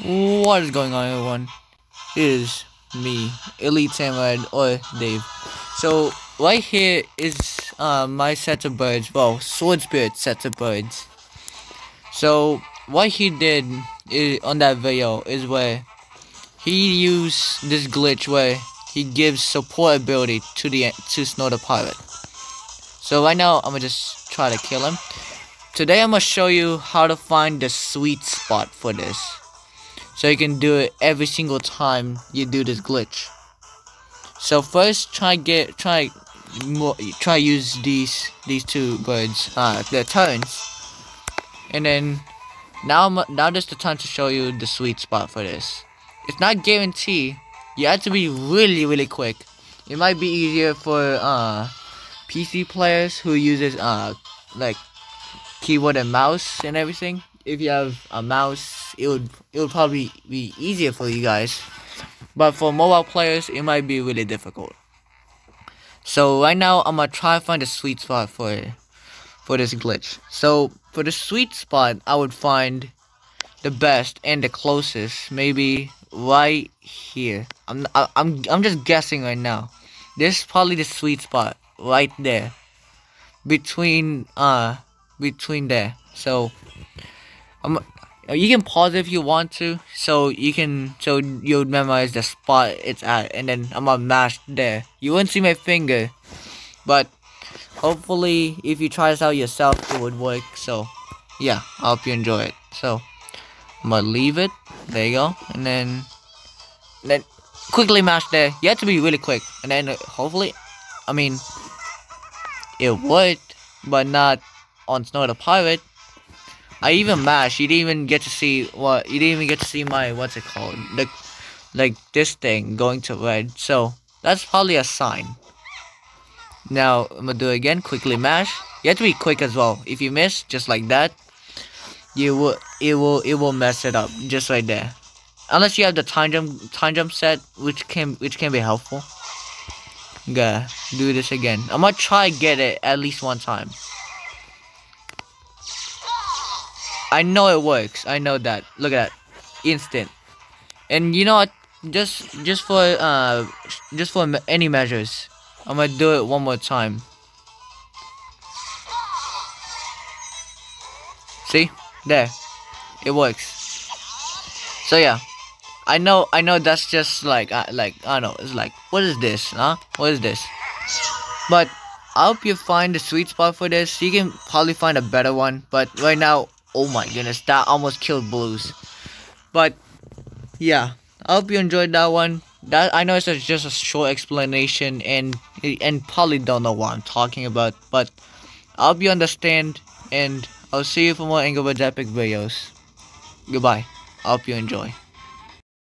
What is going on everyone? It is me, Elite Samurai or Dave. So right here is uh, my set of birds, well, Sword Spirit set of birds. So what he did is, on that video is where he used this glitch where he gives support ability to the to Snow the Pirate. So right now I'm gonna just try to kill him. Today I'm gonna show you how to find the sweet spot for this. So you can do it every single time you do this glitch. So first try get try more try use these these two birds uh their turns. And then now now just the time to show you the sweet spot for this. It's not guaranteed. You have to be really really quick. It might be easier for uh PC players who uses uh like keyboard and mouse and everything. If you have a mouse, it would it would probably be easier for you guys. But for mobile players, it might be really difficult. So right now, I'm gonna try to find a sweet spot for for this glitch. So for the sweet spot, I would find the best and the closest, maybe right here. I'm I'm I'm just guessing right now. This is probably the sweet spot right there, between uh between there. So you can pause if you want to, so you can so you'll memorize the spot it's at, and then I'm gonna mash there. You won't see my finger, but hopefully if you try this out yourself, it would work. So yeah, I hope you enjoy it. So I'm gonna leave it. There you go, and then then quickly mash there. You have to be really quick, and then hopefully, I mean, it would, but not on Snow the Pirate. I even mashed. You didn't even get to see what. You didn't even get to see my what's it called? Like, like this thing going to red. So that's probably a sign. Now I'm gonna do it again. Quickly mash. You have to be quick as well. If you miss just like that, you will it will it will mess it up just right there. Unless you have the time jump time jump set, which can which can be helpful. Gotta do this again. I'm gonna try get it at least one time. I know it works. I know that. Look at that. Instant. And you know what? Just just for uh just for any measures, I'm gonna do it one more time. See? There. It works. So yeah. I know I know that's just like uh, like I don't know, it's like what is this, huh? What is this? But I hope you find the sweet spot for this. You can probably find a better one, but right now Oh my goodness, that almost killed Blues. But yeah, I hope you enjoyed that one. That I know it's just a short explanation and and probably don't know what I'm talking about, but I hope you understand and I'll see you for more Angry Birds Epic videos. Goodbye. I hope you enjoy.